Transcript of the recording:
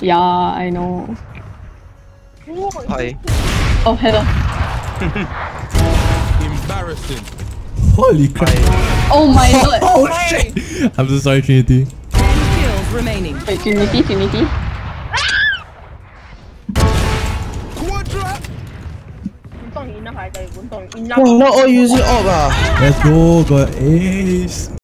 Yeah, I know. Hi. Oh, hello. Embarrassing. Holy crap. Oh my god. Oh shit! I'm so sorry, Trinity. Kills remaining. Wait, Trinity, Trinity. Quadra. 本當然啦，係第本當然啦。Wow, not all using up ah. Let's go, got ace.